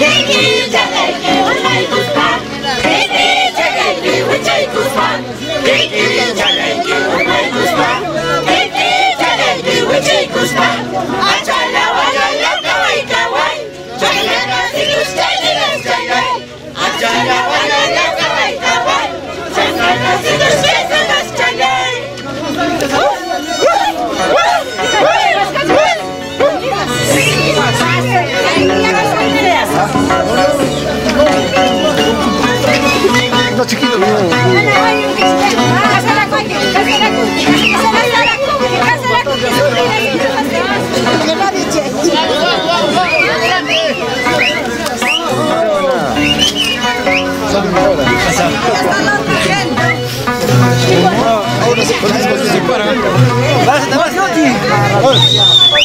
No, Yo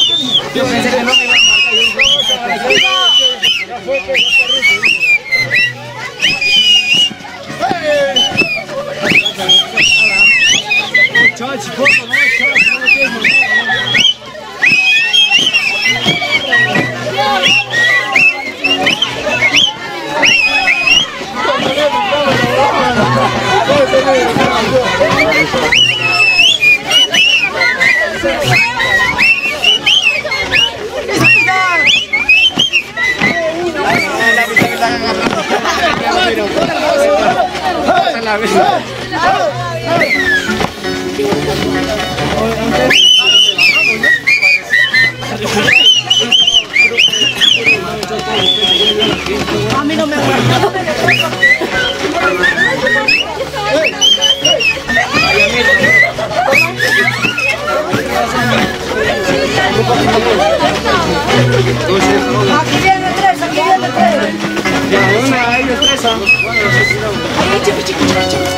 A mí no me Aquí viene tres, aquí viene tres. Ya, una, ahí los tres.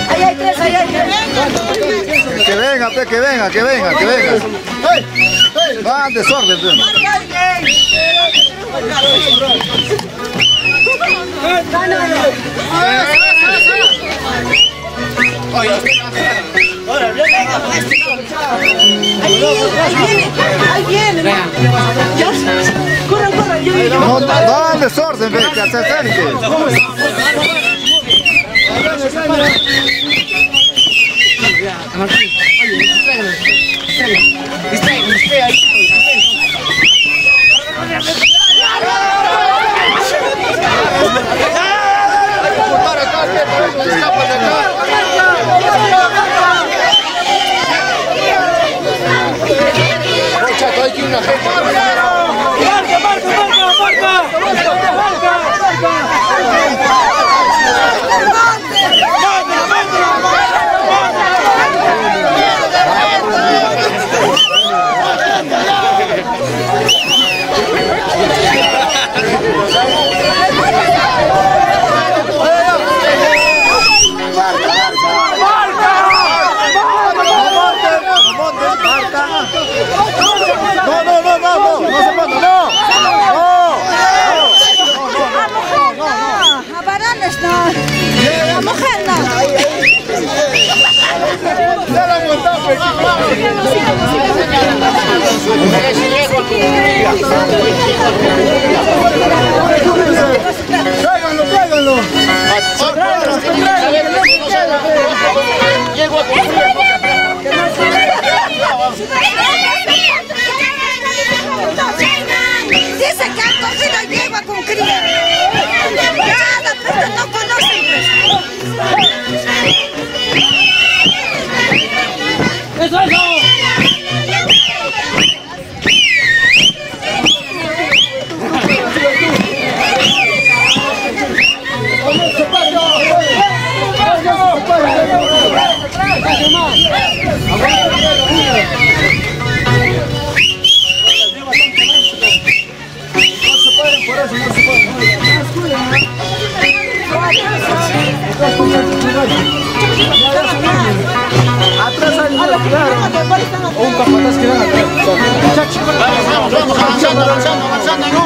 Ahí, hay tres, ahí hay tres. Que venga, pe, que venga, que venga, que venga. ¡Hey! Va, desorden, pe. Ahí viene, ahí viene. Ya, corran, corran, yo, yo, No, en desorden, pe, que se acerque. No, oh, oh, oh, Atrás hay claro. Un capataz que van atrás. Vamos, vamos, avanzando, avanzando, avanzando, ¿no?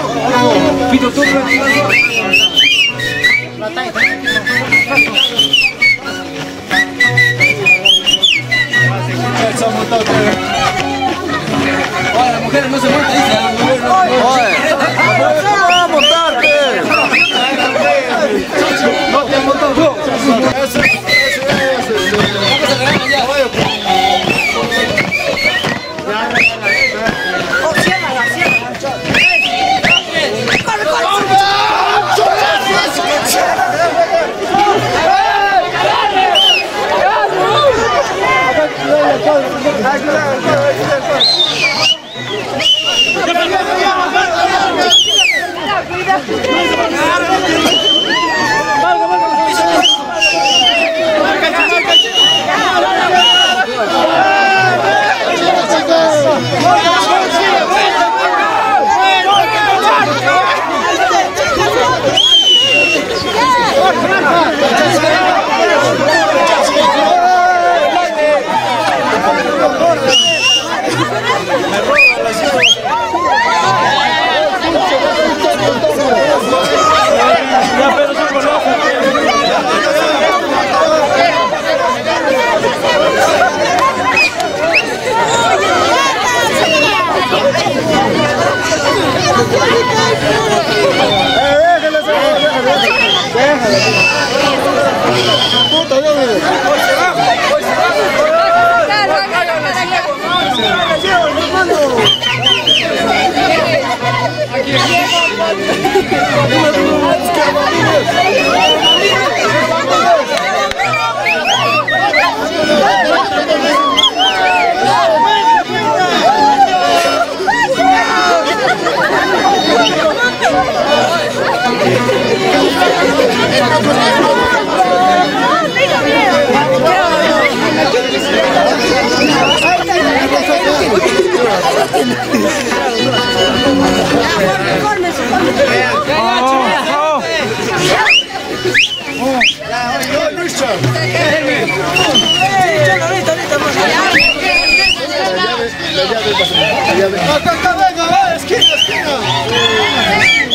Acá, acá, venga, esquina, esquina.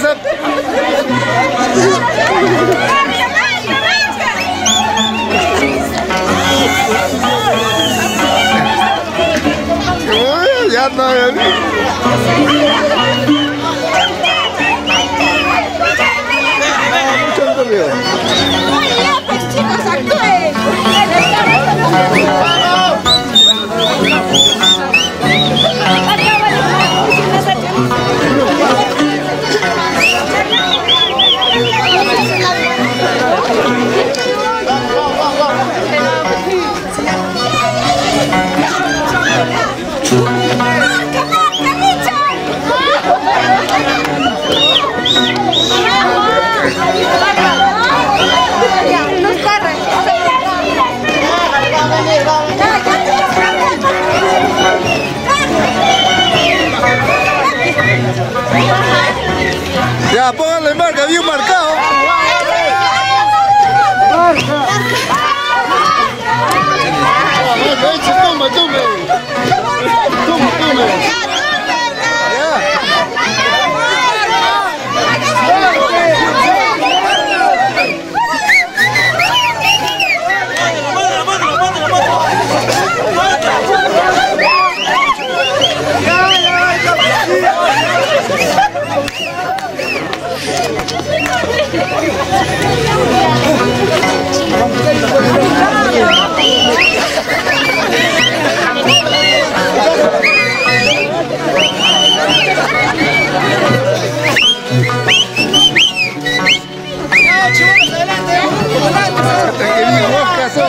Ay, no se... Uy, ya no, ya Mucho dormido. Ya, póngale marca, bien marcado. Toma, toma. Toma, toma.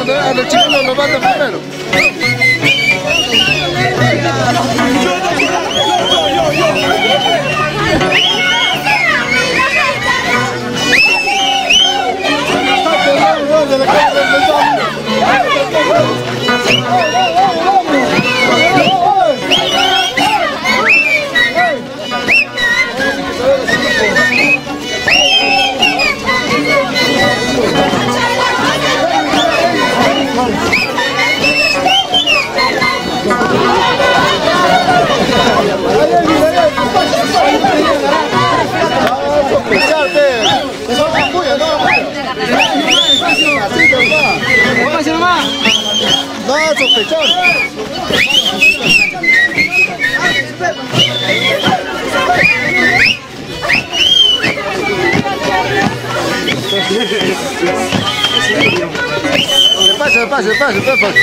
A los chicos los manda primero. 啦啦啦啦啦 pase, pase, pase.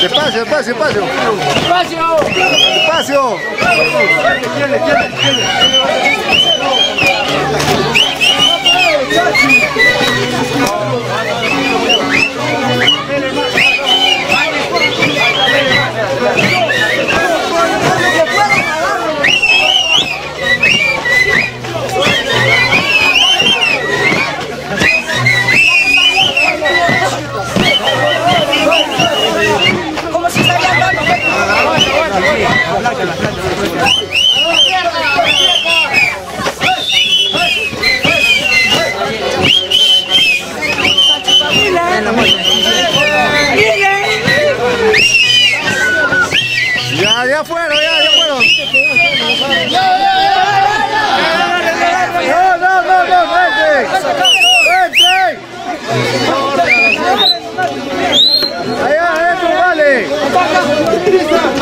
Despacio, despacio, despacio. Despacio. Despacio. Grita!